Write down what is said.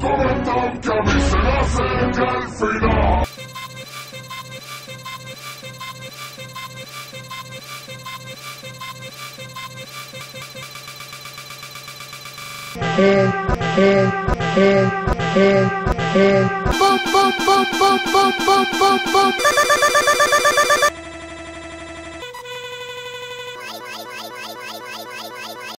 Dom dom kamiselasse gelfina Eh, eh, eh, eh, eh. Bom, bom, bom, bom.